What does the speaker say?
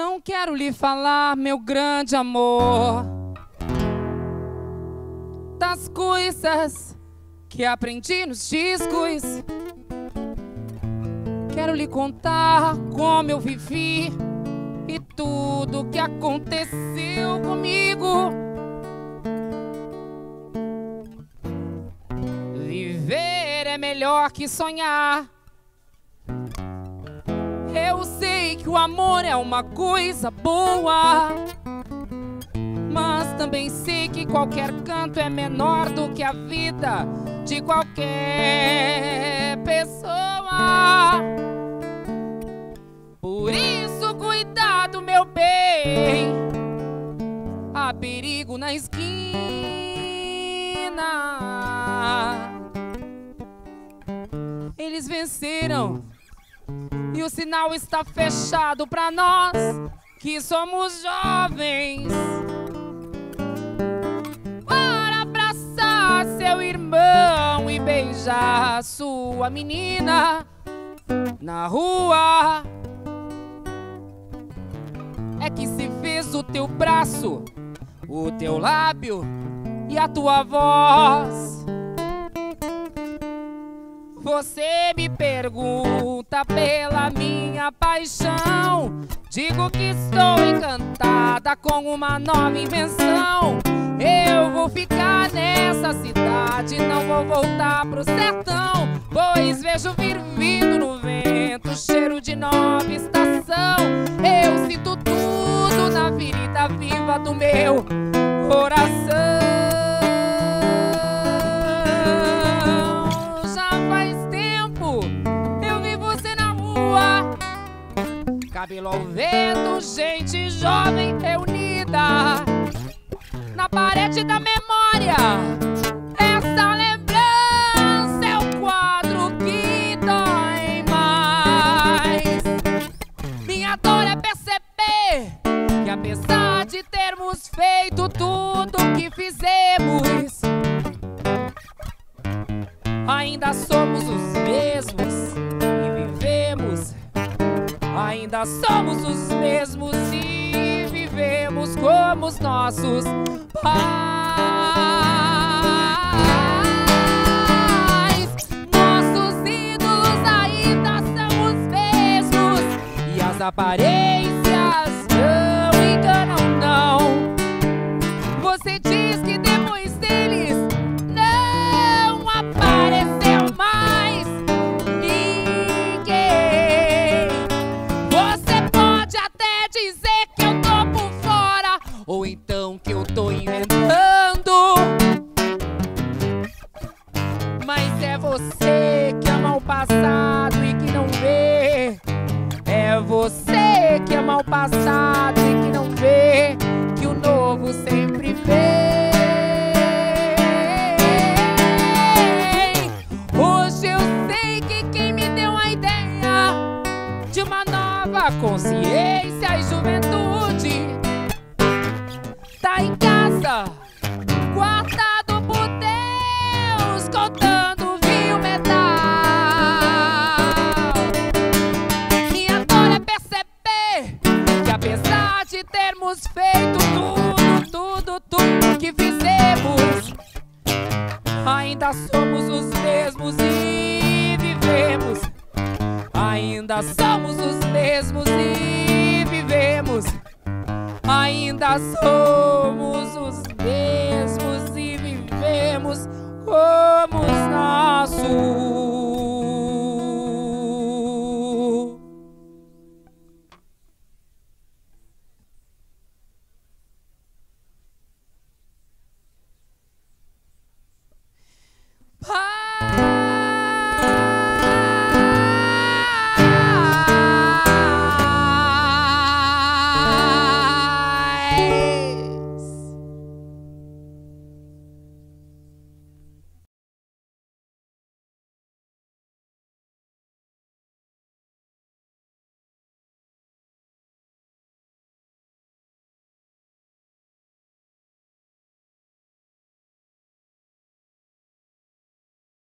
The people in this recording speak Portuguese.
Não quero lhe falar, meu grande amor, das coisas que aprendi nos discos. Quero lhe contar como eu vivi e tudo que aconteceu comigo. Viver é melhor que sonhar. Eu sei que o amor é uma coisa boa. Mas também sei que qualquer canto é menor do que a vida de qualquer pessoa. Por isso, cuidado, meu bem. Há perigo na esquina. Eles venceram. E o sinal está fechado para nós que somos jovens. Para abraçar seu irmão e beijar sua menina na rua. É que se fez o teu braço, o teu lábio e a tua voz. Você me pergunta pela minha paixão. Digo que estou encantada com uma nova invenção. Eu vou ficar nessa cidade, não vou voltar pro sertão. Pois vejo vir no vento cheiro de nova estação. Eu sinto tudo na ferida viva do meu coração. Cabelo ao vento, gente jovem reunida na parede da memória. Essa lembrança é o quadro que dói mais. Minha dor é perceber que apesar de termos feito tudo que fizemos, ainda somos os mesmos. Ainda somos os mesmos e vivemos como os nossos pais. Nossos passado e que não vê que o novo sempre vem. Hoje eu sei que quem me deu a ideia de uma nova consciência e juventude tá em casa, ainda somos os mesmos e vivemos. Ainda somos os mesmos e vivemos. Ainda somos os mesmos e vivemos.